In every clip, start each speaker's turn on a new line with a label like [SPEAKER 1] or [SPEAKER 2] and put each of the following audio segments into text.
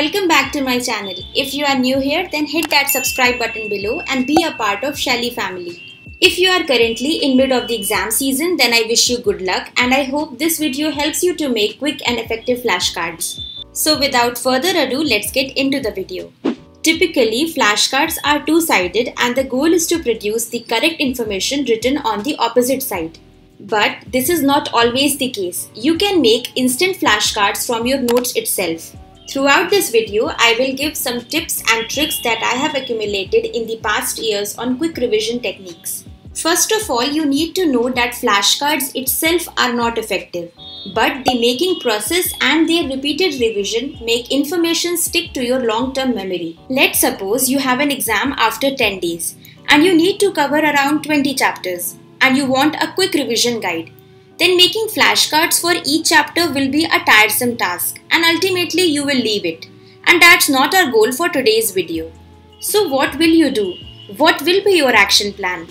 [SPEAKER 1] Welcome back to my channel. If you are new here, then hit that subscribe button below and be a part of Shailie family. If you are currently in mid of the exam season, then I wish you good luck and I hope this video helps you to make quick and effective flashcards. So without further ado, let's get into the video. Typically, flashcards are two-sided and the goal is to produce the correct information written on the opposite side. But this is not always the case. You can make instant flashcards from your notes itself. Throughout this video, I will give some tips and tricks that I have accumulated in the past years on quick revision techniques. First of all, you need to know that flashcards itself are not effective, but the making process and their repeated revision make information stick to your long-term memory. Let's suppose you have an exam after 10 days and you need to cover around 20 chapters and you want a quick revision guide. Then making flashcards for each chapter will be a tiresome task and ultimately you will leave it. And that's not our goal for today's video. So what will you do? What will be your action plan?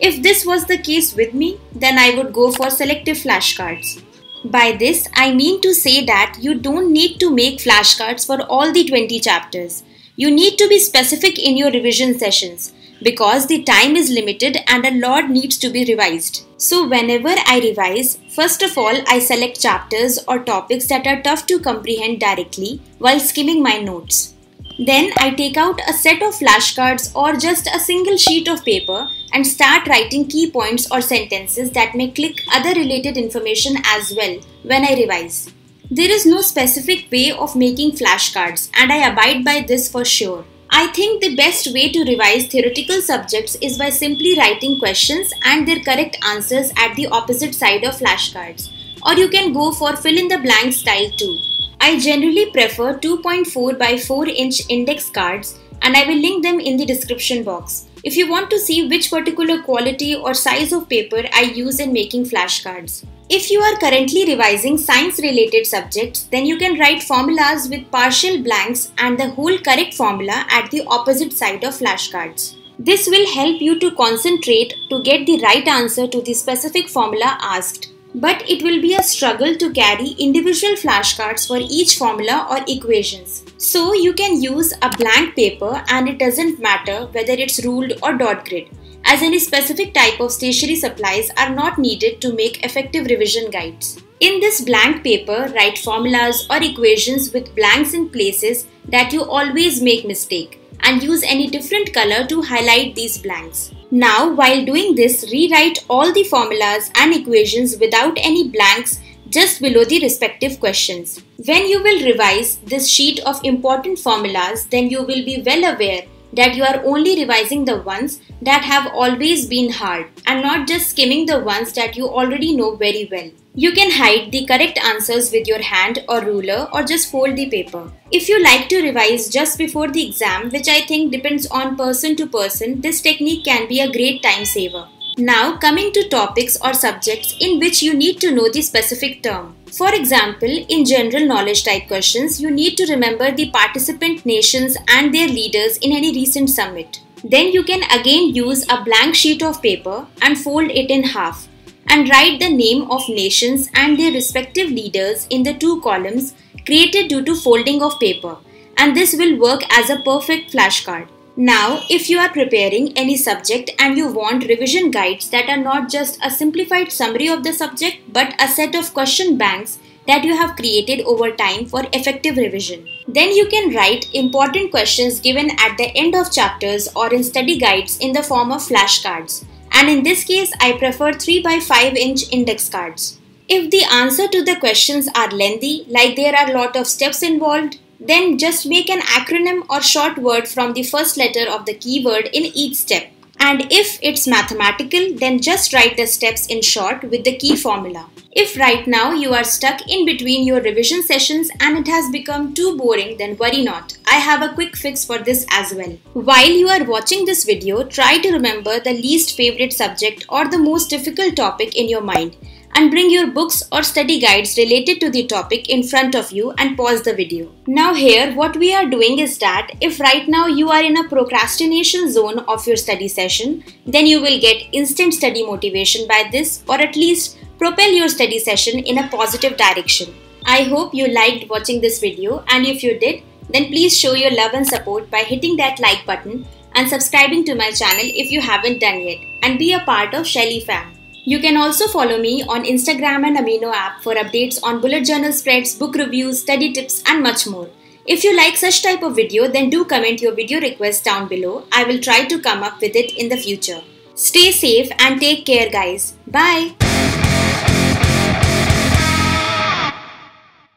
[SPEAKER 1] If this was the case with me, then I would go for selective flashcards. By this, I mean to say that you don't need to make flashcards for all the 20 chapters. You need to be specific in your revision sessions because the time is limited and a lot needs to be revised. So whenever I revise, first of all I select chapters or topics that are tough to comprehend directly while skimming my notes. Then I take out a set of flashcards or just a single sheet of paper and start writing key points or sentences that may click other related information as well when I revise. There is no specific way of making flashcards and I abide by this for sure. I think the best way to revise theoretical subjects is by simply writing questions and their correct answers at the opposite side of flashcards. Or you can go for fill in the blank style too. I generally prefer 2.4 by 4 inch index cards and I will link them in the description box. If you want to see which particular quality or size of paper I use in making flashcards. If you are currently revising science related subjects, then you can write formulas with partial blanks and the whole correct formula at the opposite side of flashcards. This will help you to concentrate to get the right answer to the specific formula asked but it will be a struggle to carry individual flashcards for each formula or equations. So you can use a blank paper and it doesn't matter whether it's ruled or dot grid as any specific type of stationery supplies are not needed to make effective revision guides. In this blank paper, write formulas or equations with blanks in places that you always make mistake and use any different color to highlight these blanks. Now, while doing this, rewrite all the formulas and equations without any blanks just below the respective questions. When you will revise this sheet of important formulas, then you will be well aware that you are only revising the ones that have always been hard and not just skimming the ones that you already know very well. You can hide the correct answers with your hand or ruler or just fold the paper. If you like to revise just before the exam, which I think depends on person to person, this technique can be a great time saver. Now coming to topics or subjects in which you need to know the specific term. For example, in general knowledge type questions, you need to remember the participant nations and their leaders in any recent summit. Then you can again use a blank sheet of paper and fold it in half and write the name of nations and their respective leaders in the two columns created due to folding of paper and this will work as a perfect flashcard. Now, if you are preparing any subject and you want revision guides that are not just a simplified summary of the subject but a set of question banks that you have created over time for effective revision. Then you can write important questions given at the end of chapters or in study guides in the form of flashcards and in this case I prefer 3 by 5 inch index cards. If the answer to the questions are lengthy, like there are a lot of steps involved, then just make an acronym or short word from the first letter of the keyword in each step. And if it's mathematical, then just write the steps in short with the key formula. If right now you are stuck in between your revision sessions and it has become too boring, then worry not. I have a quick fix for this as well. While you are watching this video, try to remember the least favorite subject or the most difficult topic in your mind and bring your books or study guides related to the topic in front of you and pause the video. Now here what we are doing is that if right now you are in a procrastination zone of your study session, then you will get instant study motivation by this or at least propel your study session in a positive direction. I hope you liked watching this video and if you did, then please show your love and support by hitting that like button and subscribing to my channel if you haven't done yet and be a part of Shailie fam. You can also follow me on Instagram and Amino app for updates on bullet journal spreads, book reviews, study tips and much more. If you like such type of video then do comment your video request down below. I will try to come up with it in the future. Stay safe and take care guys. Bye.